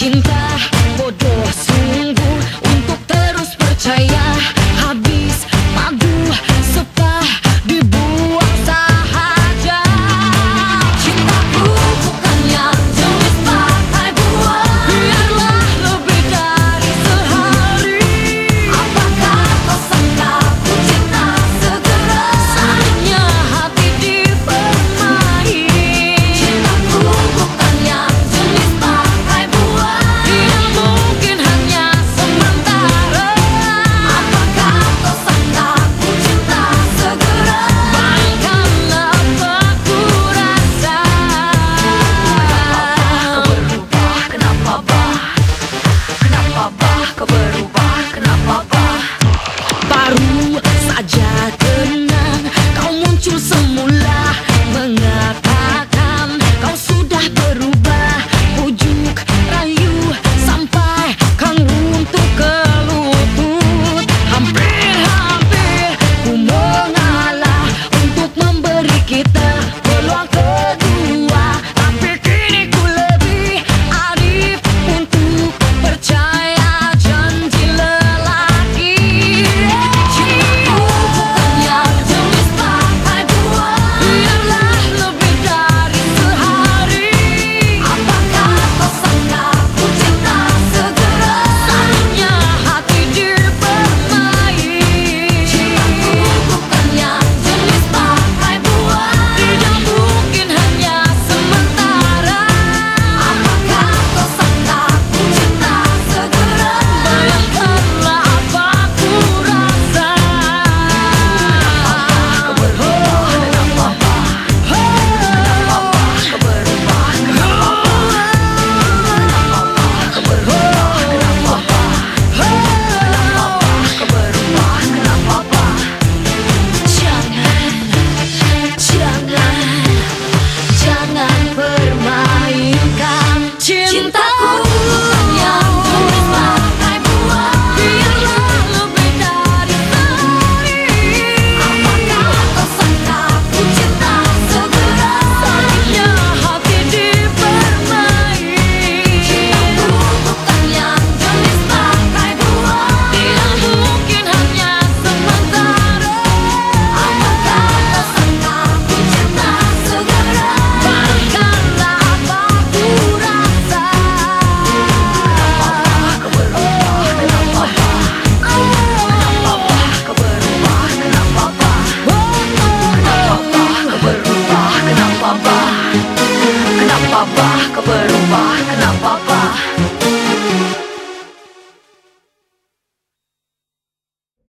cinta. lupa kenapa pak